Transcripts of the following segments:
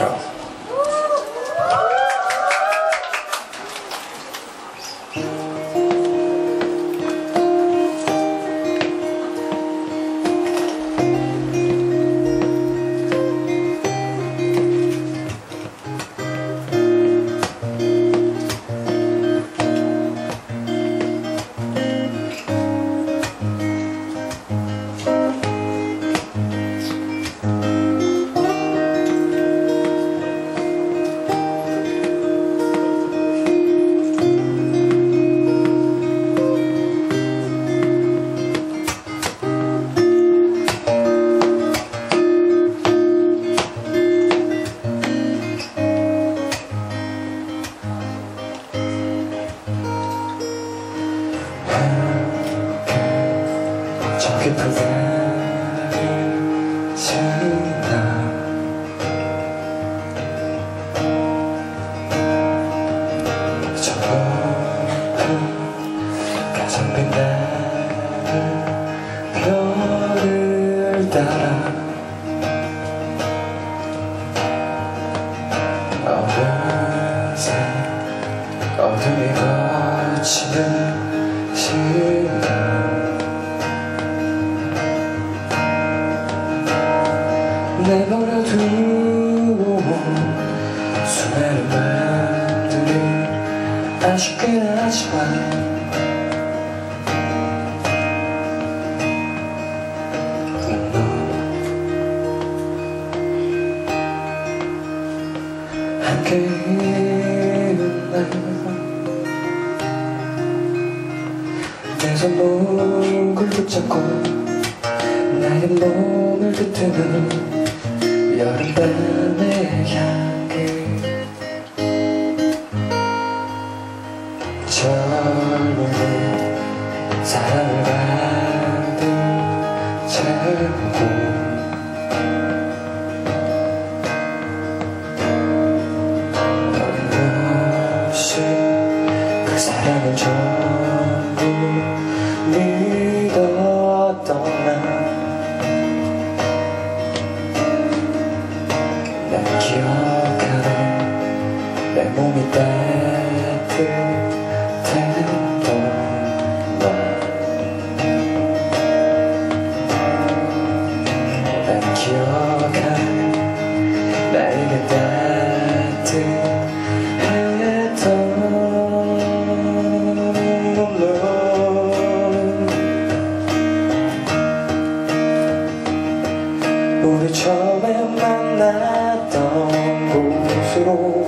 waaw 빛나는 별을 따라 어느새 어둠이 거치는 시간 내버려두고 수많은 마음들이 아쉽긴 하지만 너 함께 있는 날내 손 목을 붙잡고 나의 몸을 비트는 여름밤의 향기. 젊음의 사랑을 가득 채우고 그사 no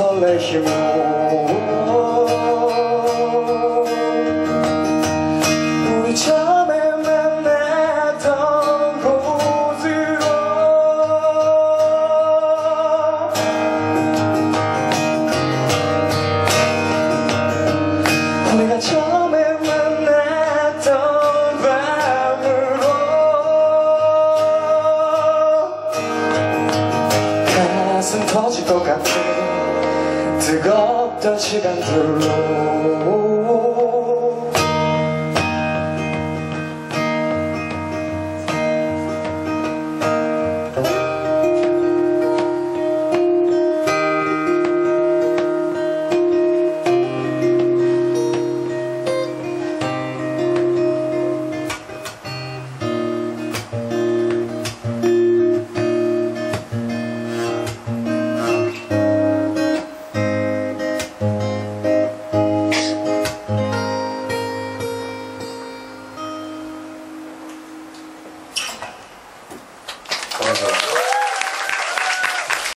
겨울에 느 터질 것 같은 뜨겁던 시간들로